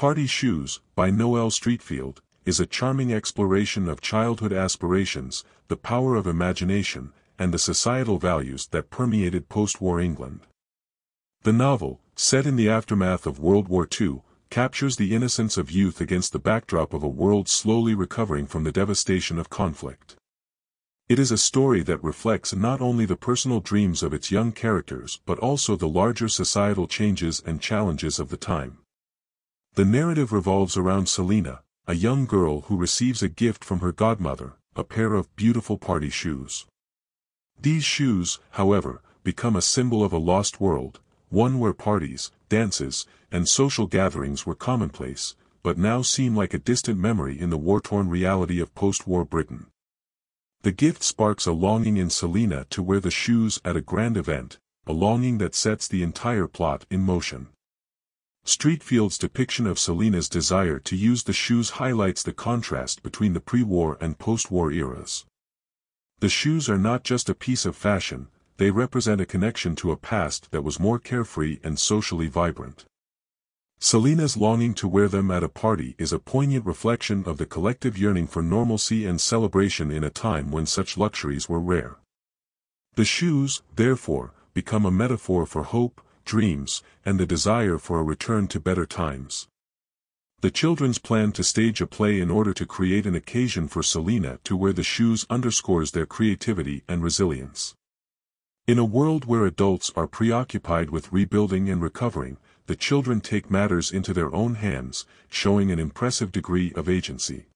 Party Shoes, by Noel Streatfeild, is a charming exploration of childhood aspirations, the power of imagination, and the societal values that permeated post-war England. The novel, set in the aftermath of World War II, captures the innocence of youth against the backdrop of a world slowly recovering from the devastation of conflict. It is a story that reflects not only the personal dreams of its young characters but also the larger societal changes and challenges of the time. The narrative revolves around Selina, a young girl who receives a gift from her godmother, a pair of beautiful party shoes. These shoes, however, become a symbol of a lost world, one where parties, dances, and social gatherings were commonplace, but now seem like a distant memory in the war-torn reality of post-war Britain. The gift sparks a longing in Selina to wear the shoes at a grand event, a longing that sets the entire plot in motion. Streatfeild's depiction of Selina's desire to use the shoes highlights the contrast between the pre-war and post-war eras. The shoes are not just a piece of fashion, they represent a connection to a past that was more carefree and socially vibrant. Selina's longing to wear them at a party is a poignant reflection of the collective yearning for normalcy and celebration in a time when such luxuries were rare. The shoes, therefore, become a metaphor for hope, dreams, and the desire for a return to better times. The children's plan to stage a play in order to create an occasion for Selina to wear the shoes underscores their creativity and resilience. In a world where adults are preoccupied with rebuilding and recovering, the children take matters into their own hands, showing an impressive degree of agency.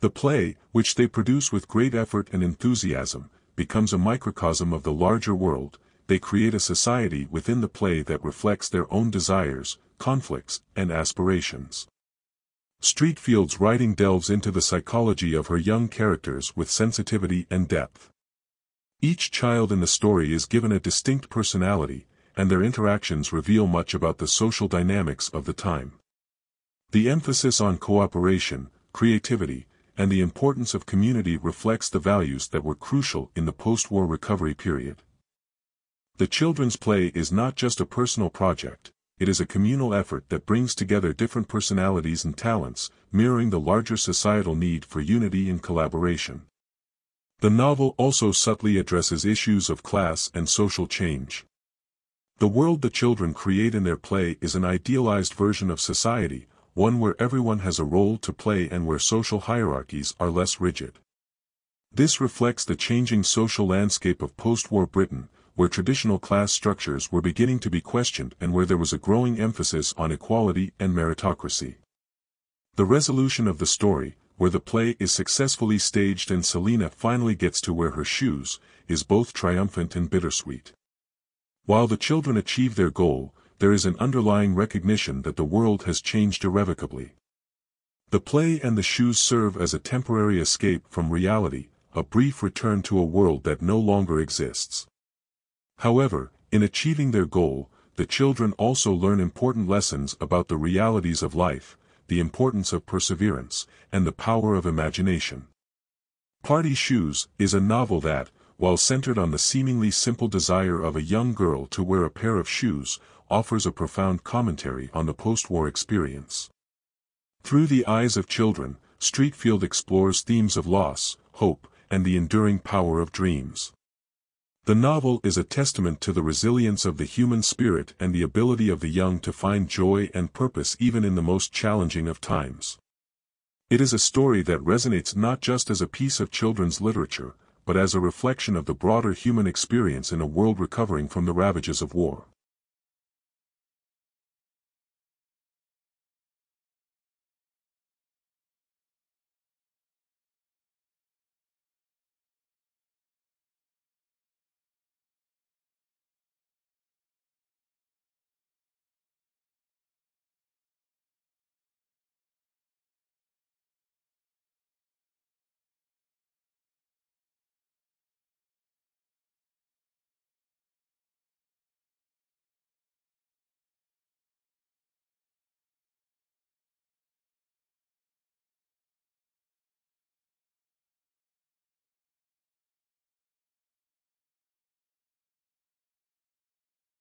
The play, which they produce with great effort and enthusiasm, becomes a microcosm of the larger world, they create a society within the play that reflects their own desires, conflicts, and aspirations. Streatfeild's writing delves into the psychology of her young characters with sensitivity and depth. Each child in the story is given a distinct personality, and their interactions reveal much about the social dynamics of the time. The emphasis on cooperation, creativity, and the importance of community reflects the values that were crucial in the post-war recovery period. The children's play is not just a personal project, it is a communal effort that brings together different personalities and talents, mirroring the larger societal need for unity and collaboration. The novel also subtly addresses issues of class and social change. The world the children create in their play is an idealized version of society, one where everyone has a role to play and where social hierarchies are less rigid. This reflects the changing social landscape of post-war Britain, where traditional class structures were beginning to be questioned and where there was a growing emphasis on equality and meritocracy. The resolution of the story, where the play is successfully staged and Selina finally gets to wear her shoes, is both triumphant and bittersweet. While the children achieve their goal, there is an underlying recognition that the world has changed irrevocably. The play and the shoes serve as a temporary escape from reality, a brief return to a world that no longer exists. However, in achieving their goal, the children also learn important lessons about the realities of life, the importance of perseverance, and the power of imagination. Party Shoes is a novel that, while centered on the seemingly simple desire of a young girl to wear a pair of shoes, offers a profound commentary on the post-war experience. Through the eyes of children, Streatfeild explores themes of loss, hope, and the enduring power of dreams. The novel is a testament to the resilience of the human spirit and the ability of the young to find joy and purpose even in the most challenging of times. It is a story that resonates not just as a piece of children's literature, but as a reflection of the broader human experience in a world recovering from the ravages of war.